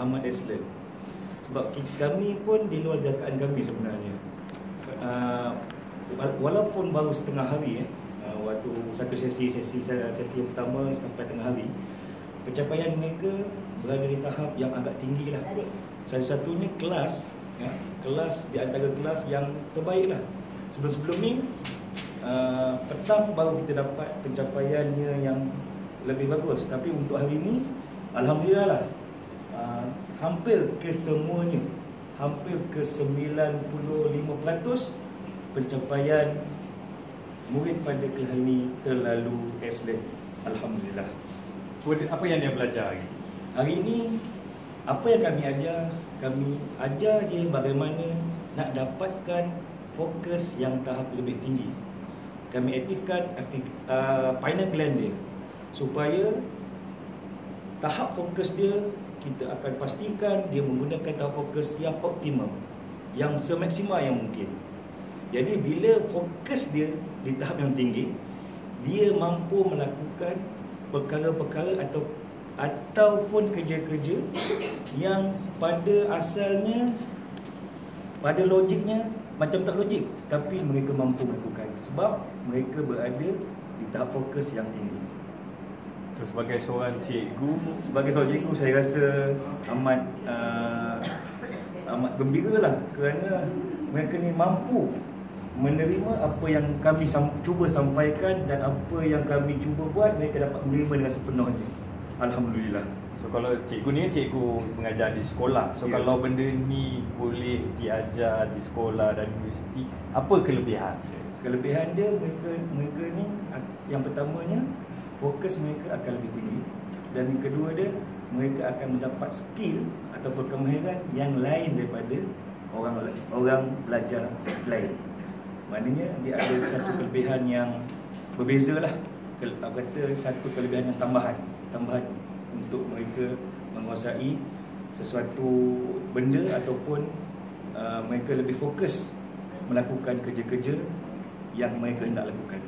amat excellent. Sebab kami pun di luar jangkaan kami sebenarnya. Uh, walaupun baru setengah hari eh, uh, waktu satu sesi sesi saya sesi yang pertama sampai tengah hari pencapaian mereka berada di tahap yang agak tinggi lah. Satu-satunya kelas ya, kelas di antara kelas yang terbaik lah. Sebelum-sebelum ni uh, petang baru kita dapat pencapaiannya yang lebih bagus. Tapi untuk hari ini Alhamdulillah lah uh, hampir kesemuanya hampir ke 95% pencapaian murid pada kelas ini terlalu excellent. Alhamdulillah. Apa yang dia belajar hari? Hari ini apa yang kami ajar, kami ajar dia bagaimana nak dapatkan fokus yang tahap lebih tinggi. Kami aktifkan uh, pineal gland dia supaya tahap fokus dia kita akan pastikan dia menggunakan tahap fokus yang optimum yang semaksimal yang mungkin. Jadi bila fokus dia di tahap yang tinggi dia mampu melakukan perkara-perkara atau ataupun kerja-kerja yang pada asalnya pada logiknya macam tak logik tapi mereka mampu melakukan. Sebab mereka berada di tahap fokus yang tinggi So, sebagai seorang cikgu Sebagai seorang cikgu saya rasa amat uh, amat gembira lah kerana mereka ni mampu menerima apa yang kami sam- cuba sampaikan dan apa yang kami cuba buat mereka dapat menerima dengan sepenuhnya. Alhamdulillah. So kalau cikgu ni cikgu mengajar di sekolah. So yeah. kalau benda ni boleh diajar di sekolah dan universiti, apa kelebihan? Kelebihan dia mereka mereka ni yang pertamanya fokus mereka akan lebih tinggi dan yang kedua dia mereka akan mendapat skill ataupun kemahiran yang lain daripada orang orang belajar lain. Maknanya dia ada satu kelebihan yang berbeza lah. Apa kata satu kelebihan yang tambahan, tambahan untuk mereka menguasai sesuatu benda ataupun uh, mereka lebih fokus melakukan kerja-kerja yang mereka nak lakukan.